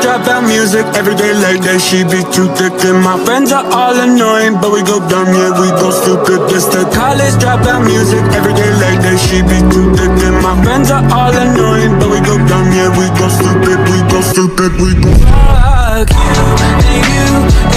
dropout music every day late, that. She be too thick, and my friends are all annoying, but we go dumb, yeah, we go stupid. This the college dropout music every day late, that. She be too thick, and my friends are all annoying, but we go dumb, yeah, we go stupid, we go stupid, we go. Fuck you and you